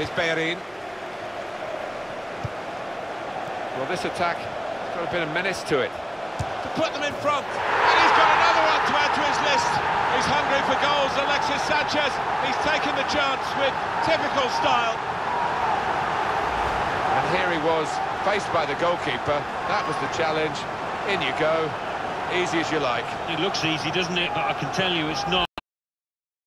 Here's Bellerin. Well, this attack has got a bit of menace to it. To put them in front. And he's got another one to add to his list. He's hungry for goals, Alexis Sanchez. He's taken the chance with typical style. And here he was, faced by the goalkeeper. That was the challenge. In you go. Easy as you like. It looks easy, doesn't it? But I can tell you it's not.